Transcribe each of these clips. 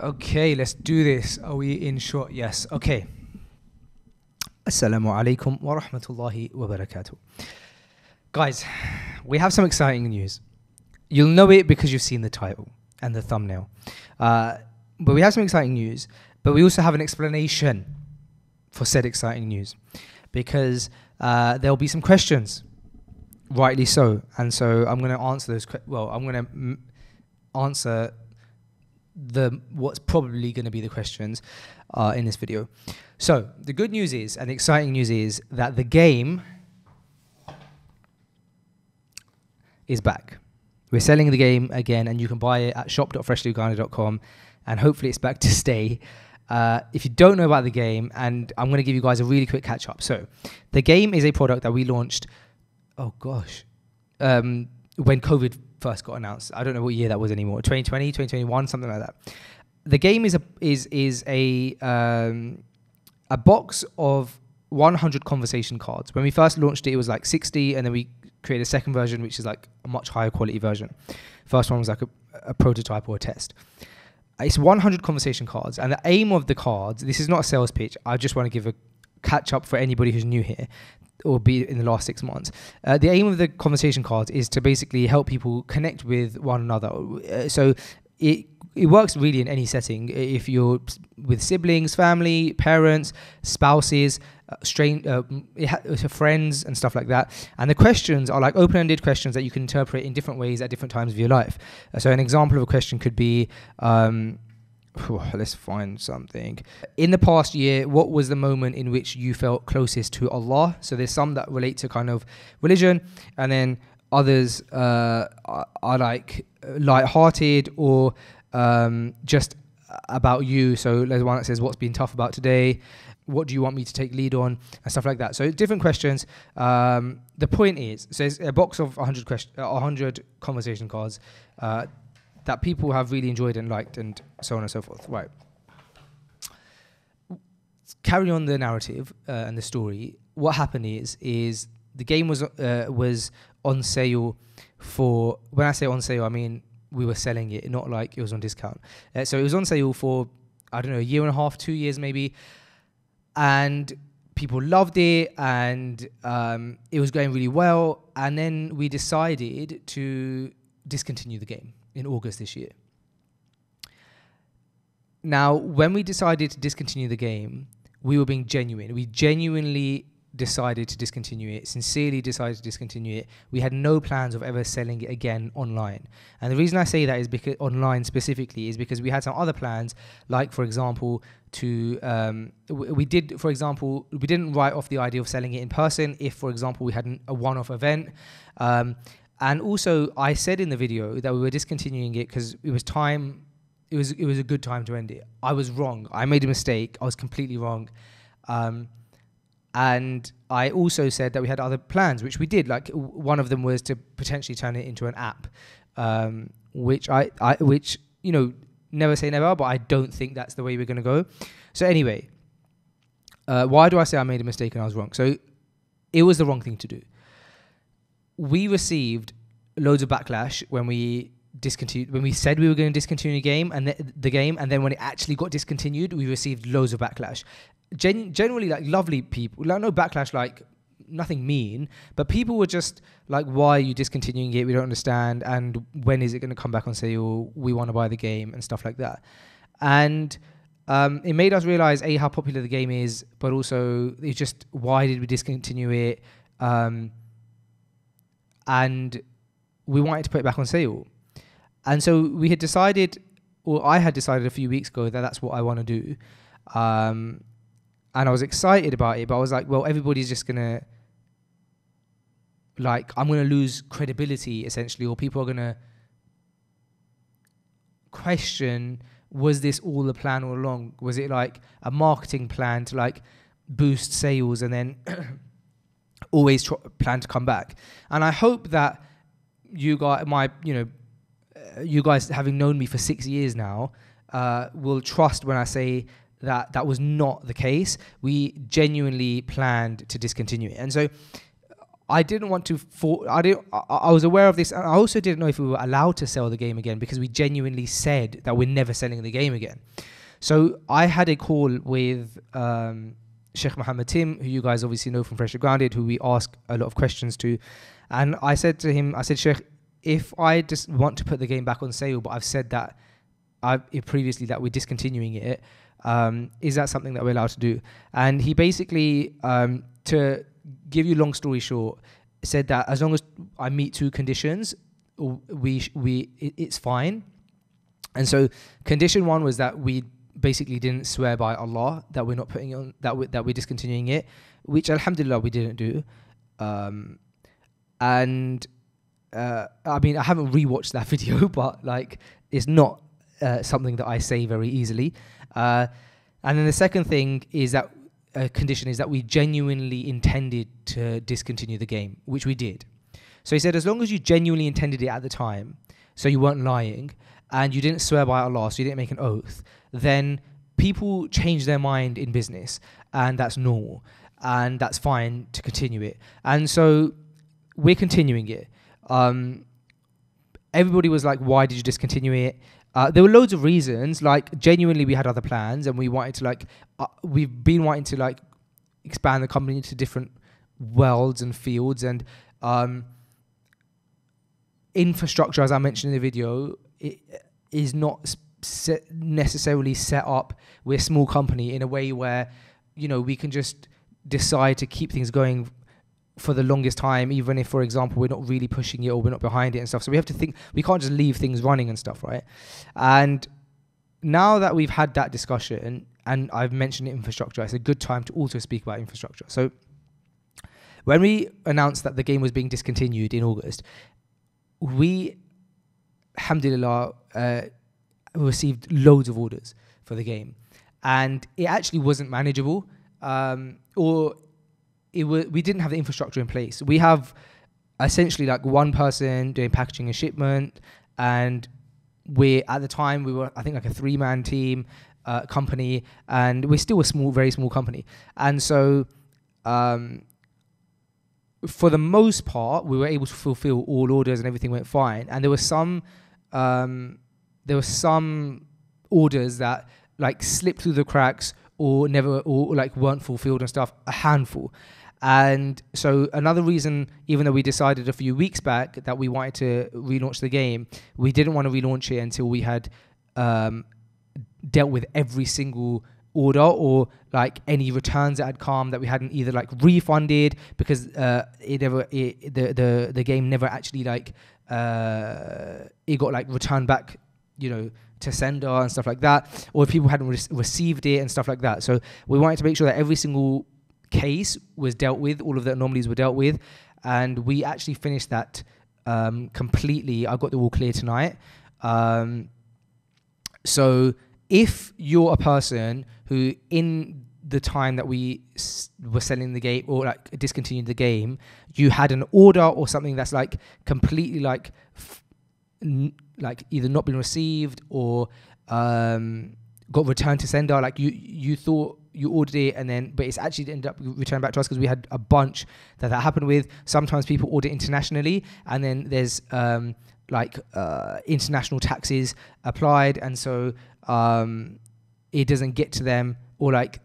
Okay, let's do this. Are we in short? Yes. Okay. Assalamu alaikum wa rahmatullahi wa barakatuh. Guys, we have some exciting news. You'll know it because you've seen the title and the thumbnail. Uh, but we have some exciting news, but we also have an explanation for said exciting news because uh, there'll be some questions, rightly so. And so I'm going to answer those. Well, I'm going to answer the what's probably going to be the questions uh, in this video. So the good news is, and the exciting news is that the game is back. We're selling the game again, and you can buy it at shop.freshlygrounded.com, and hopefully it's back to stay. Uh, if you don't know about the game, and I'm going to give you guys a really quick catch up. So, the game is a product that we launched. Oh gosh, um, when COVID first got announced. I don't know what year that was anymore. 2020, 2021, something like that. The game is a is is a um, a box of 100 conversation cards. When we first launched it, it was like 60, and then we created a second version, which is like a much higher quality version. First one was like a, a prototype or a test. It's 100 conversation cards, and the aim of the cards. This is not a sales pitch. I just want to give a catch up for anybody who's new here or be in the last six months. Uh, the aim of the conversation cards is to basically help people connect with one another. Uh, so it it works really in any setting. If you're with siblings, family, parents, spouses, uh, uh, ha- friends, and stuff like that. And the questions are like open-ended questions that you can interpret in different ways at different times of your life. Uh, so an example of a question could be. Um, let's find something. In the past year, what was the moment in which you felt closest to Allah? So there's some that relate to kind of religion, and then others uh, are, are like light-hearted or um, just about you. So there's one that says, "What's been tough about today?" What do you want me to take lead on and stuff like that? So different questions. Um, the point is, so it's a box of 100 question, uh, 100 conversation cards uh, that people have really enjoyed and liked, and so on and so forth. Right. Carry on the narrative uh, and the story. What happened is, is the game was uh, was on sale for. When I say on sale, I mean we were selling it, not like it was on discount. Uh, so it was on sale for I don't know a year and a half, two years maybe, and people loved it, and um, it was going really well. And then we decided to discontinue the game in August this year. Now, when we decided to discontinue the game, we were being genuine. We genuinely decided to discontinue it, sincerely decided to discontinue it. We had no plans of ever selling it again online. And the reason I say that is because online specifically is because we had some other plans, like for example, to um, we did, for example, we didn't write off the idea of selling it in person if, for example, we had a one-off event. Um, and also, I said in the video that we were discontinuing it because it was time. It was it was a good time to end it. I was wrong. I made a mistake. I was completely wrong. Um, and I also said that we had other plans, which we did. Like one of them was to potentially turn it into an app, um, which I, I, which you know, never say never, but I don't think that's the way we're going to go. So anyway, uh, why do I say I made a mistake and I was wrong? So it was the wrong thing to do. We received loads of backlash when we discontinued when we said we were going to discontinue the game and th- the game and then when it actually got discontinued we received loads of backlash. Gen- generally like lovely people like no backlash like nothing mean but people were just like why are you discontinuing it? We don't understand and when is it going to come back on sale? We want to buy the game and stuff like that. And um, it made us realize a how popular the game is but also it's just why did we discontinue it? Um, and we wanted to put it back on sale and so we had decided, or I had decided a few weeks ago that that's what I want to do. Um, and I was excited about it, but I was like, well, everybody's just going to, like, I'm going to lose credibility essentially, or people are going to question was this all a plan all along? Was it like a marketing plan to like boost sales and then always plan to come back? And I hope that you guys, my, you know, you guys having known me for six years now uh, will trust when I say that that was not the case. We genuinely planned to discontinue it, and so I didn't want to. For, I didn't. I, I was aware of this, and I also didn't know if we were allowed to sell the game again because we genuinely said that we're never selling the game again. So I had a call with um, Sheikh Mohammed Tim, who you guys obviously know from Freshly Grounded, who we ask a lot of questions to, and I said to him, I said, Sheikh, if I just want to put the game back on sale, but I've said that I previously that we're discontinuing it, um, is that something that we're allowed to do? And he basically, um, to give you long story short, said that as long as I meet two conditions, we we it, it's fine. And so condition one was that we basically didn't swear by Allah that we're not putting on that we, that we're discontinuing it, which Alhamdulillah we didn't do. Um, and uh, I mean I haven't rewatched that video, but like it's not uh, something that I say very easily. Uh, and then the second thing is that a condition is that we genuinely intended to discontinue the game, which we did. So he said, as long as you genuinely intended it at the time, so you weren't lying, and you didn't swear by Allah, so you didn't make an oath, then people change their mind in business, and that's normal, and that's fine to continue it. And so we're continuing it. Um, everybody was like, "Why did you discontinue it?" Uh, there were loads of reasons. Like genuinely, we had other plans, and we wanted to like uh, we've been wanting to like expand the company into different worlds and fields and um, infrastructure, as I mentioned in the video, it uh, is not set necessarily set up. We're a small company in a way where you know we can just decide to keep things going for the longest time, even if, for example, we're not really pushing it or we're not behind it and stuff. So we have to think, we can't just leave things running and stuff, right? And now that we've had that discussion and I've mentioned infrastructure, it's a good time to also speak about infrastructure. So when we announced that the game was being discontinued in August, we, alhamdulillah, uh, received loads of orders for the game. And it actually wasn't manageable. Um, or it was we didn't have the infrastructure in place. We have essentially like one person doing packaging and shipment, and we at the time we were I think like a three man team uh, company, and we're still a small, very small company, and so. Um, for the most part, we were able to fulfill all orders and everything went fine. And there were some, um, there were some orders that like slipped through the cracks or never or like weren't fulfilled and stuff. A handful, and so another reason, even though we decided a few weeks back that we wanted to relaunch the game, we didn't want to relaunch it until we had um, dealt with every single order or like any returns that had come that we hadn't either like refunded because uh, it never it, the the the game never actually like uh, it got like returned back, you know to sender and stuff like that, or if people hadn't re- received it and stuff like that. So we wanted to make sure that every single case was dealt with, all of the anomalies were dealt with, and we actually finished that um, completely. I got the all clear tonight. Um, so if you're a person who, in the time that we s- were selling the game or like discontinued the game, you had an order or something that's like completely like, f- n- like either not been received or um, got returned to sender. Like you, you thought you ordered it and then but it's actually ended up returned back to us because we had a bunch that that happened with sometimes people order internationally and then there's um, like uh, international taxes applied and so um, it doesn't get to them or like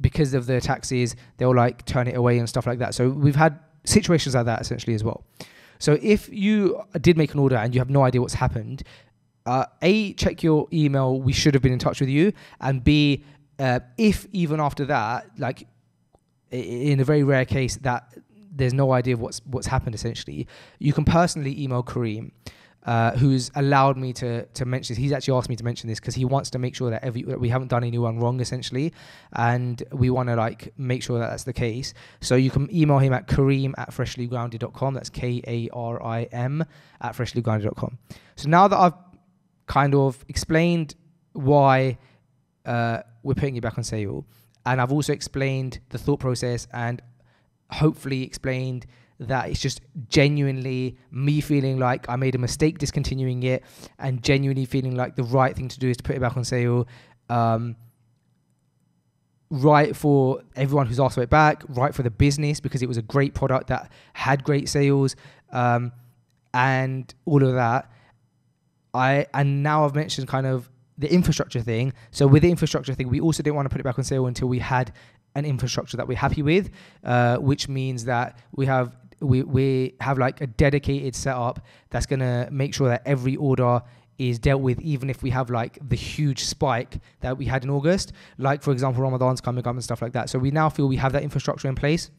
because of the taxes they'll like turn it away and stuff like that so we've had situations like that essentially as well so if you did make an order and you have no idea what's happened uh, a check your email we should have been in touch with you and b uh, if even after that, like in a very rare case that there's no idea of what's what's happened essentially, you can personally email Karim. Uh, who's allowed me to to mention this. He's actually asked me to mention this because he wants to make sure that every that we haven't done anyone wrong essentially, and we want to like make sure that that's the case. So you can email him at Karim at freshlygrounded.com. That's K A R I M at freshlygrounded.com. So now that I've kind of explained why uh, we're putting you back on sale. And I've also explained the thought process and hopefully explained that it's just genuinely me feeling like I made a mistake discontinuing it and genuinely feeling like the right thing to do is to put it back on sale. Um, right for everyone who's asked for it back, right for the business because it was a great product that had great sales, um, and all of that. I and now I've mentioned kind of the infrastructure thing. So with the infrastructure thing, we also didn't want to put it back on sale until we had an infrastructure that we're happy with, uh, which means that we have we we have like a dedicated setup that's gonna make sure that every order is dealt with even if we have like the huge spike that we had in August, like for example Ramadan's coming up and stuff like that. So we now feel we have that infrastructure in place.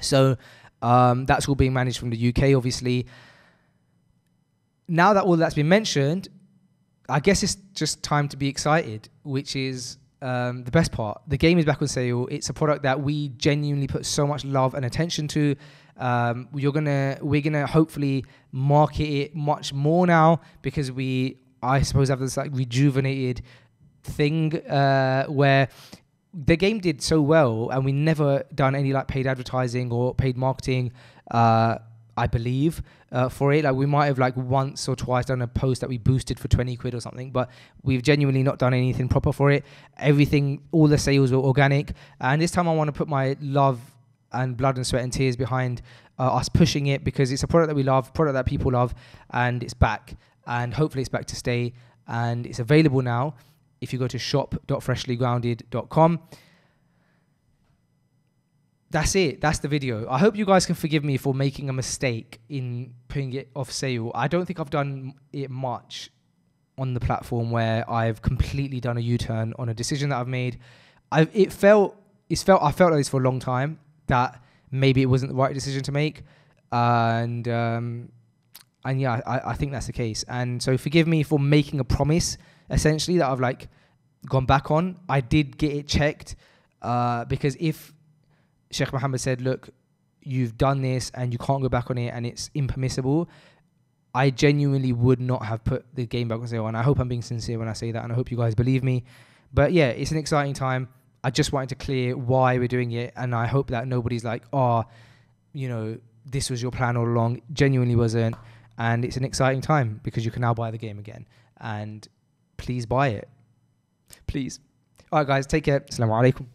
So um, that's all being managed from the UK, obviously. Now that all that's been mentioned, I guess it's just time to be excited, which is um, the best part. The game is back on sale. It's a product that we genuinely put so much love and attention to. Um, you're gonna, we're gonna hopefully market it much more now because we, I suppose, have this like rejuvenated thing uh, where the game did so well, and we never done any like paid advertising or paid marketing. Uh, I believe, uh, for it. Like we might have like once or twice done a post that we boosted for 20 quid or something, but we've genuinely not done anything proper for it. Everything, all the sales were organic. And this time I want to put my love and blood and sweat and tears behind uh, us pushing it because it's a product that we love, product that people love, and it's back. And hopefully it's back to stay. And it's available now if you go to shop.freshlygrounded.com that's it. That's the video. I hope you guys can forgive me for making a mistake in putting it off sale. I don't think I've done it much on the platform where I've completely done a U-turn on a decision that I've made. I it felt it's felt I felt like this for a long time that maybe it wasn't the right decision to make, and um, and yeah, I, I think that's the case. And so forgive me for making a promise essentially that I've like gone back on. I did get it checked uh, because if Sheikh Mohammed said, look, you've done this and you can't go back on it and it's impermissible, I genuinely would not have put the game back on sale. And I hope I'm being sincere when I say that. And I hope you guys believe me. But yeah, it's an exciting time. I just wanted to clear why we're doing it. And I hope that nobody's like, oh, you know, this was your plan all along. Genuinely wasn't. And it's an exciting time because you can now buy the game again. And please buy it. Please. All right, guys, take care. Assalamu alaikum.